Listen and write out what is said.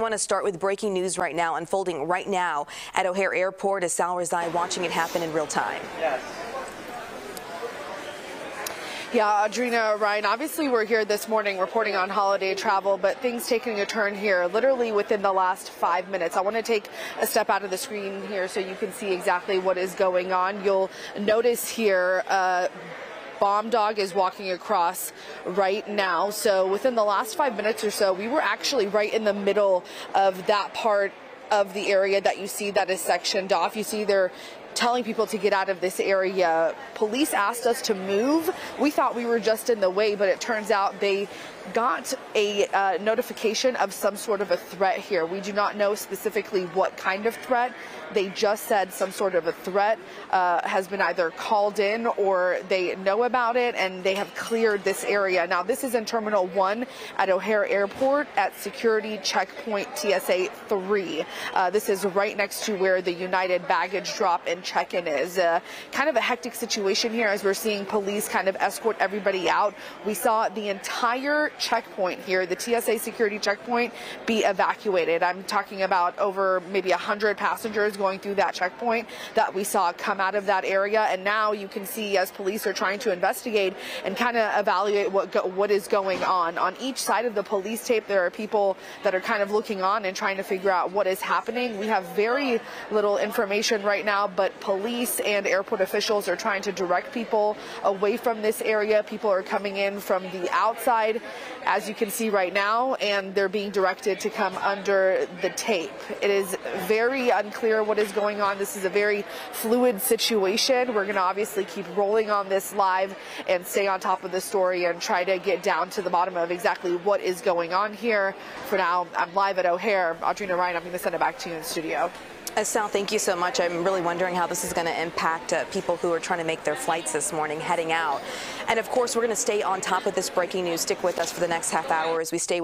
I want to start with breaking news right now, unfolding right now at O'Hare Airport Asal Rezaei watching it happen in real time. Yes. Yeah, Audrina, Ryan, obviously we're here this morning reporting on holiday travel, but things taking a turn here literally within the last five minutes. I want to take a step out of the screen here so you can see exactly what is going on. You'll notice here uh, Bomb Dog is walking across right now. So within the last five minutes or so, we were actually right in the middle of that part of the area that you see that is sectioned off. You see they're telling people to get out of this area. Police asked us to move. We thought we were just in the way, but it turns out they got a uh, notification of some sort of a threat here. We do not know specifically what kind of threat. They just said some sort of a threat uh, has been either called in or they know about it and they have cleared this area. Now, this is in Terminal 1 at O'Hare Airport at Security Checkpoint TSA 3. Uh, this is right next to where the United baggage drop and check-in is. Uh, kind of a hectic situation here as we're seeing police kind of escort everybody out. We saw the entire checkpoint here, the TSA security checkpoint, be evacuated. I'm talking about over maybe 100 passengers going through that checkpoint that we saw come out of that area. And now you can see as police are trying to investigate and kind of evaluate what what is going on. On each side of the police tape, there are people that are kind of looking on and trying to figure out what is happening. We have very little information right now, but police and airport officials are trying to direct people away from this area. People are coming in from the outside, as you can see right now, and they're being directed to come under the tape. It is very unclear what is going on. This is a very fluid situation. We're going to obviously keep rolling on this live and stay on top of the story and try to get down to the bottom of exactly what is going on here. For now, I'm live at O'Hare. Audrina Ryan, I'm going to send it back to you in studio. Uh, Sal, thank you so much. I'm really wondering how this is going to impact uh, people who are trying to make their flights this morning heading out. And of course, we're going to stay on top of this breaking news. Stick with us for the next half hour as we stay with